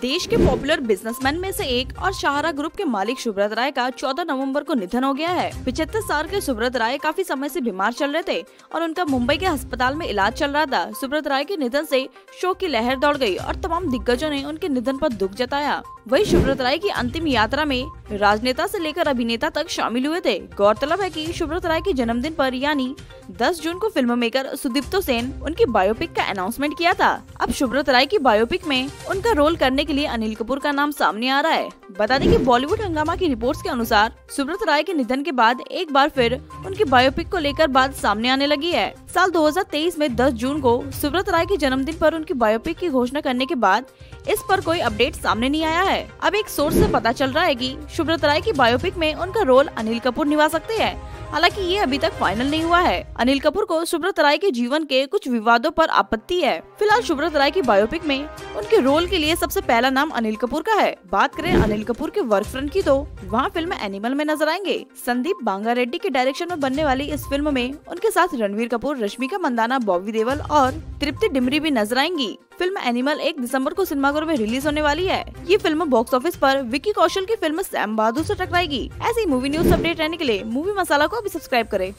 देश के popular businessman में से एक और शाहरा ग्रुप के मालिक सुब्रत राय का 14 नवंबर को निधन हो गया है। पिछहत्तर साल के सुब्रत राय काफ़ी समय से बीमार चल रहे थे और उनका मुंबई के अस्पताल में इलाज चल रहा था। सुब्रत राय के निधन से शोक की लहर दौड़ गई और तमाम दिग्गजों ने उनके निधन पर दुख जताया। वही सुब्रत राय की अंतिम यात्रा में राजनेता से लेकर अभिनेता तक शामिल हुए थे। गौरतलब है कि सुब्रत राय के जन्मदिन पर, यानी 10 जून को फ़िल्म मेकर सुदीप्तो सेन, उनकी बायोपिक का अनाउंसमेंट किया था। अब सुब्रत राय की बायोपिक में उनका रोल करने के लिए अनिल कपूर का नाम सामने आ रहा है। बता दें कि बॉलीवुड हंगामा की रिपोर्ट्स के अनुसार सुब्रत राय के निधन के बाद एक बार फिर उनकी बायोपिक को लेकर बात सामने आने लगी है। साल 2023 में 10 जून को सुब्रत राय के जन्मदिन पर उनकी बायोपिक की घोषणा करने के बाद इस पर कोई अपडेट सामने नहीं आया है। अब एक सोर्स से पता चल रहा है कि सुब्रत राय की बायोपिक में उनका रोल अनिल कपूर निभा सकते हैं। हालाँकि ये अभी तक फाइनल नहीं हुआ है। अनिल कपूर को सुब्रत राय के जीवन के कुछ विवादों पर आपत्ति है। फ़िलहाल सुब्रत राय की बायोपिक में उनके रोल के लिए सबसे पहला नाम अनिल कपूर का है। बात करें अनिल कपूर के वर्क फ्रंट की तो वहाँ फ़िल्म एनिमल में नज़र आएँगे। संदीप बांगा रेड्डी के डायरेक्शन में बनने वाली इस फ़िल्म में उनके साथ रणवीर कपूर, रश्मिका मंदाना, बॉबी देवल और तृप्ति डिमरी भी नज़र आएँगी। फ़िल्म एनिमल एक दिसंबर को सिनेमाघर में रिलीज़ होने वाली है। ये फ़िल्म बॉक्स ऑफ़िस पर विकी कौशल की फ़िल्म सैम बहादुर से टकराएगी। ऐसी मूवी न्यूज़ अपडेट रहने के लिए मूवी मसाला को अभी सब्सक्राइब करें।